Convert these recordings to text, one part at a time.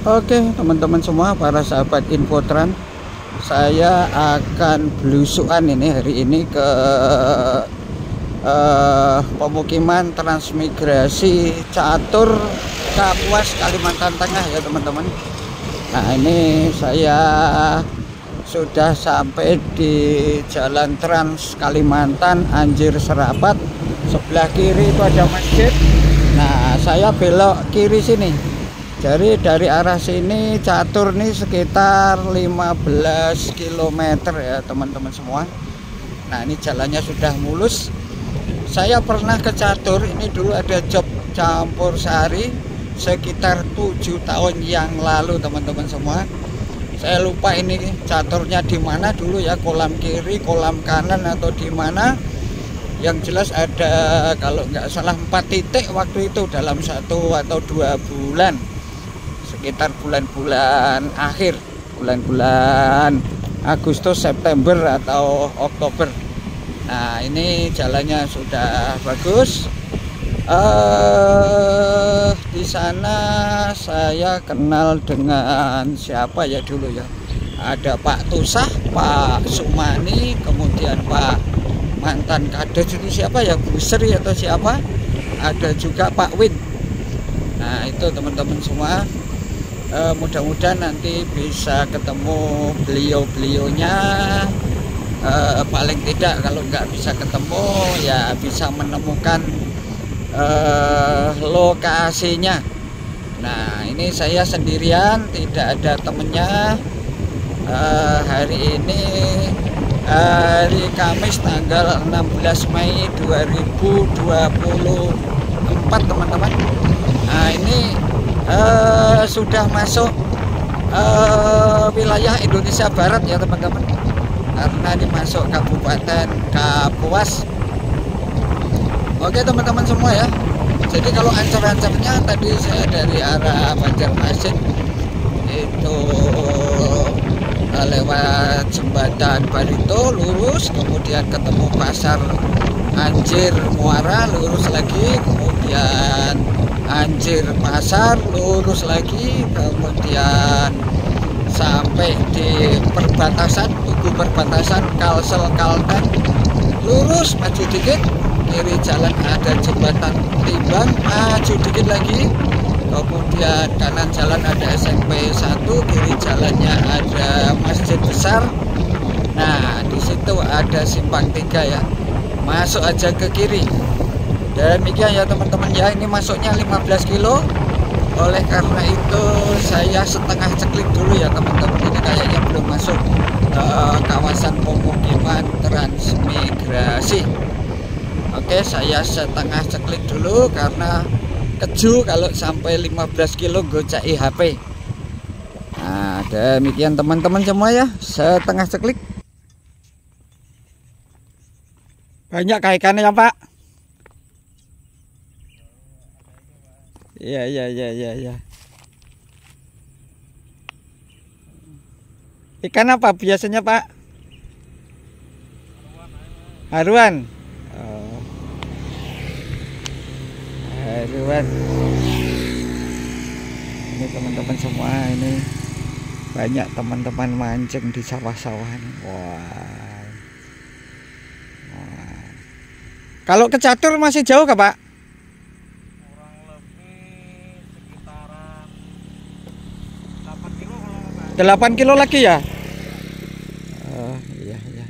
Oke teman-teman semua para sahabat Infotran Saya akan belusuan ini hari ini ke uh, pemukiman transmigrasi Catur Kapuas Kalimantan Tengah ya teman-teman. Nah ini saya sudah sampai di Jalan Trans Kalimantan Anjir Serapat. Sebelah kiri itu ada masjid. Nah saya belok kiri sini jadi dari arah sini catur nih sekitar 15 km ya teman-teman semua. Nah ini jalannya sudah mulus. Saya pernah ke catur ini dulu ada job campur sari sekitar tujuh tahun yang lalu teman-teman semua. Saya lupa ini caturnya di mana dulu ya kolam kiri kolam kanan atau di mana. Yang jelas ada kalau nggak salah empat titik waktu itu dalam satu atau dua bulan sekitar bulan-bulan akhir bulan-bulan Agustus September atau Oktober. Nah ini jalannya sudah bagus. Uh, di sana saya kenal dengan siapa ya dulu ya? Ada Pak Tusah Pak Sumani kemudian Pak mantan kades itu siapa ya? Bu Sri atau siapa? Ada juga Pak Win. Nah itu teman-teman semua uh, mudah-mudahan nanti bisa ketemu beliau-beliaunya. Uh, paling tidak kalau nggak bisa ketemu ya bisa menemukan uh, lokasinya. Nah ini saya sendirian tidak ada temennya. Uh, hari ini hari Kamis tanggal 16 Mei 2024 teman-teman. Nah ini uh, sudah masuk uh, wilayah Indonesia Barat ya teman-teman. Karena ini masuk Kabupaten Kapuas. Oke teman-teman semua ya. Jadi kalau ancam-ancamnya tadi saya dari arah Banjarmasin itu uh, lewat jembatan Barito lurus kemudian ketemu pasar Anjir Muara lurus lagi kemudian Anjir Pasar lurus lagi kemudian sampai di perbatasan tugu perbatasan Kalsel Kalteng. Lurus maju dikit kiri jalan ada jembatan timbang maju dikit lagi. Kemudian kanan jalan ada SMP 1 kiri jalannya ada masjid besar. Nah di situ ada simpang tiga ya. Masuk aja ke kiri demikian ya teman-teman. Ya ini masuknya 15 kilo. Oleh karena itu saya setengah ceklik dulu ya teman-teman. Ini kayaknya belum masuk ke kawasan pemukiman transmigrasi. Oke saya setengah ceklik dulu karena keju kalau sampai 15 kilo gocak HP nah demikian teman-teman semua ya. Setengah ceklik. Banyak kaitannya ya pak Iya iya iya iya iya. Ikan apa biasanya Pak? Haruan. Oh. Haruan. Ini teman-teman semua ini banyak teman-teman mancing di sawah-sawah Wah. Wah. Kalau ke catur masih jauh kah Pak? 8 kilo lagi ya? Oh iya iya.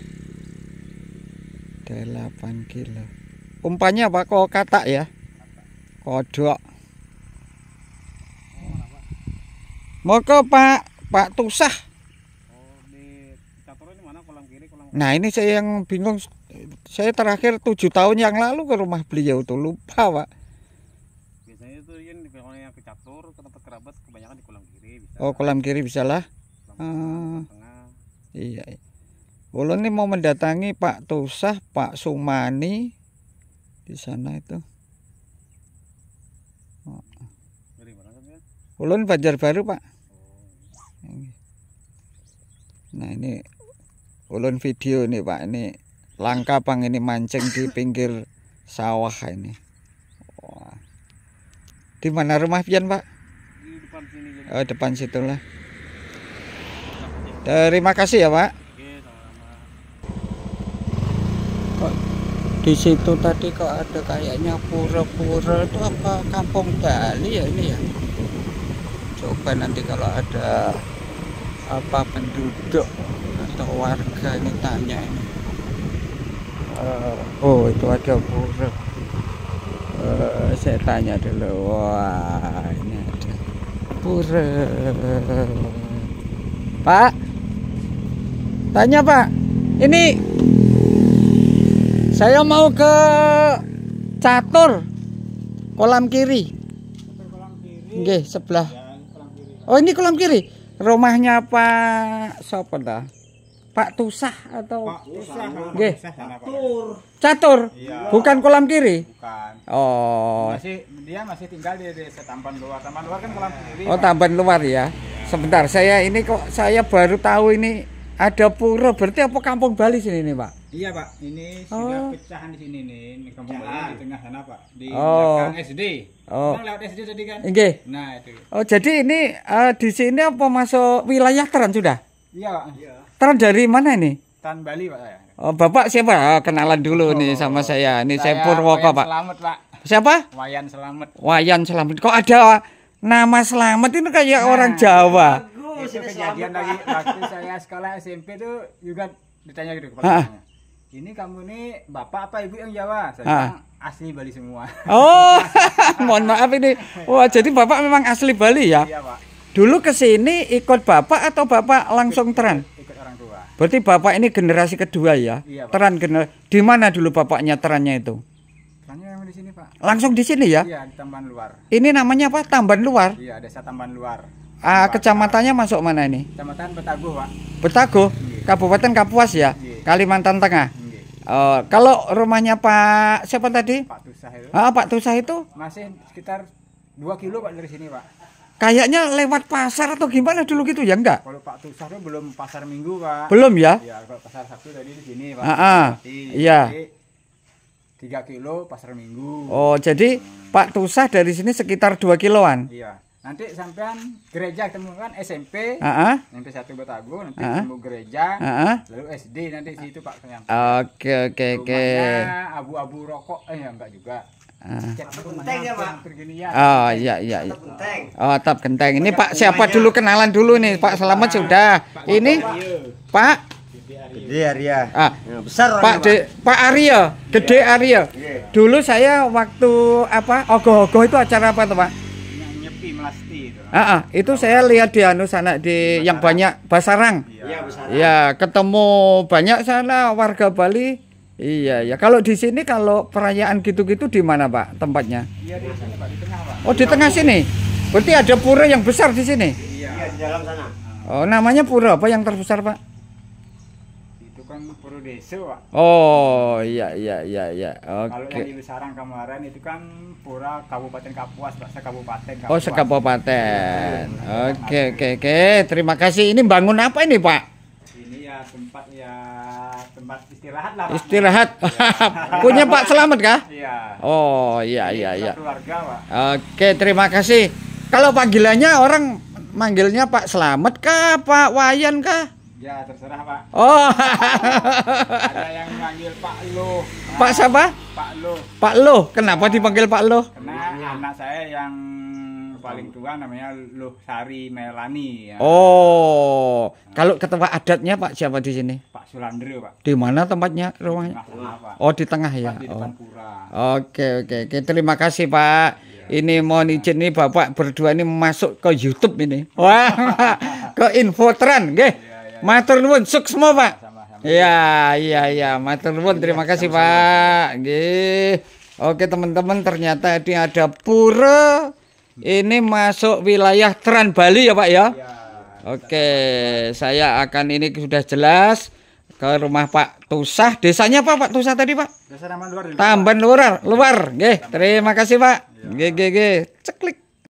8 kilo. Umpannya apa? Kok katak ya? Kodok. Ke pak. Pak tusah. Nah ini saya yang bingung. Saya terakhir tujuh tahun yang lalu ke rumah beliau tuh. Lupa pak. Biasanya itu yang ke catur ke tempat kerabat kebanyakan di kolam kiri bisa. Oh kolam kiri bisa lah Hmm. iya. Ulun ini mau mendatangi Pak Tusah, Pak Sumani di sana itu. Oh. Ulun Banjar Baru Pak. Nah ini ulun video nih Pak ini langka pang ini mancing di pinggir sawah ini. Wah. Di mana rumah pian Pak? Di depan sini. Oh, depan situlah. Terima kasih ya, Pak. Kok di situ tadi kok ada kayaknya pura-pura itu apa kampung Bali ya ini ya? Coba nanti kalau ada apa penduduk atau warga ini tanya ini. Eh, oh itu ada pura. Eh, saya tanya dulu. Wah ini ada pura. Pak, tanya Pak. Ini saya mau ke catur kolam kiri. kolam kiri. Nggih, sebelah. Kolam kiri. Oh, ini kolam kiri. Rumahnya Pak sapa dah? Pak Tusah atau Pak, usah. Nggih. Usah sana, Pak. Catur? Iya. Bukan kolam kiri. Bukan. Oh. Masih dia masih tinggal di desa Tamban Luar. Tamban Luar kan kolam kiri. Oh, Pak. tambahan luar ya. Sebentar, saya ini kok saya baru tahu ini ada pura. Berarti apa kampung Bali sini nih, Pak? Iya pak, ini Oh. sudah pecahan di sini nih, ini kampung Bali di tengah sana pak, di Oh. belakang SD. Oh. Kita lewat SD tadi kan? Nggih. Nah itu. Oh, jadi ini eh, di sini apa masuk wilayah Teran sudah? Iya pak. Teran dari mana ini? Tan Bali pak saya. Oh, Bapak siapa? Ah, kenalan dulu nih sama saya. Ini saya, Purwoko, Wayan Pak. Selamat pak. Siapa? Wayan Selamat. Wayan Selamat. Kok ada nama Selamat ini kayak orang Jawa? Itu kejadian lagi waktu saya sekolah SMP tuh juga ditanya gitu kepala Ah. Ini kamu nih bapak apa ibu yang Jawa? Saya Ah. asli Bali semua. Oh, mohon maaf ini. Wah, jadi Bapak memang asli Bali ya? Iya pak. Dulu ke sini ikut Bapak atau Bapak langsung teran? Ikut orang tua. Berarti Bapak ini generasi kedua ya? Iya, Pak. Teran gener. Di mana dulu Bapaknya terannya itu? Tanya yang di sini pak. Langsung di sini ya? Iya di Tamban Luar. Ini namanya apa? Tamban Luar. Iya desa Tamban Luar. Ah, kecamatannya masuk mana ini? Kecamatan Betaguh pak. Betago, Iya. Kabupaten Kapuas ya, Iya. Kalimantan Tengah. Nggih. Oh, kalau rumahnya Pak siapa tadi? Pak Tusah itu Ah, Pak Tusah itu masih sekitar 2 kilo pak dari sini pak. kayaknya lewat pasar atau gimana dulu gitu ya enggak? Kalau Pak Tusah itu belum pasar minggu pak. Belum ya? Iya kalau pasar Sabtu tadi di sini pak. Ah, ah. Berarti Iya. Tiga kilo pasar minggu. Oh, jadi Pak Tusah dari sini sekitar 2 kiloan. Iya. Nanti sampean gereja ketemu kan SMP. Ah, SMP satu Betagu nanti Ah. ketemu gereja. ah. Lalu SD nanti situ pak. Oke, oke, oke. Abu-abu rokok eh ya enggak juga. Ah. Genteng ya pak. Ya. Oh, iya, iya, iya. Oh, tap genteng. Ini Pak siapa dulu kenalan dulu nih? Pak Selamat sudah. Ini Pak Gede Arya. ah, besar Pak De, Pak Arya, Gede Arya. Dulu saya waktu apa ogoh-ogoh itu acara apa tuh Pak? Itu. Ah, ah, itu saya lihat di anu sana di yang banyak Basarang. Iya besar. Ya, ketemu banyak sana warga Bali. Iya, ya. Kalau di sini kalau perayaan gitu-gitu di mana Pak tempatnya? Iya di sini pak di tengah pak. Oh, di tengah sini. Berarti ada pura yang besar di sini. Iya. Iya di dalam sana. Oh, namanya pura apa yang terbesar Pak? Itu Puro Desa pak. Oh, iya, iya, iya, iya. Kalau yang di Oke. Besarang kemarin itu kan Pura Kabupaten Kapuas pak. Sekabupaten Kapuas. Oh, sekabupaten. Oke, oke, oke. Terima kasih. Ini bangun apa ini Pak? Ini ya tempat ya tempat istirahat lah. Pak. Istirahat. Punya Pak Selamat kah? Iya. Oh, iya, iya, iya. Keluarga pak. Oke, terima kasih. Kalau panggilannya orang manggilnya Pak Selamat kah, Pak Wayan kah? Ya terserah pak. Oh, Ada yang manggil Pak Lo. Pak siapa? Pak Lo. Pak Loh. Kenapa dipanggil Pak Loh? Karena anak saya yang paling tua namanya Loh Sari Melani. Ya. Oh, kalau ketua adatnya Pak siapa di sini? Pak Sulandre pak. Di mana tempatnya rumahnya? Tengah sana pak. Oh, di tengah ya. Di Oh. pura. Oke oke oke terima kasih Pak. Ini mohon izin nih Bapak berdua ini masuk ke YouTube ini. Wah ke Infotran, nggih. Matur nuwun sukses semua Pak. Iya iya iya matur nuwun terima kasih Pak. Nggih. Oke teman-teman ternyata ini ada pura ini masuk wilayah Teran Bali ya Pak ya. Ya. Oke, saya akan ini sudah jelas ke rumah Pak Tusah. Desanya apa Pak Tusah tadi Pak? Desa nama luar. Tamban luar, luar. Nggih, terima kasih, Pak. Nggih, nggih, nggih. Ceklik.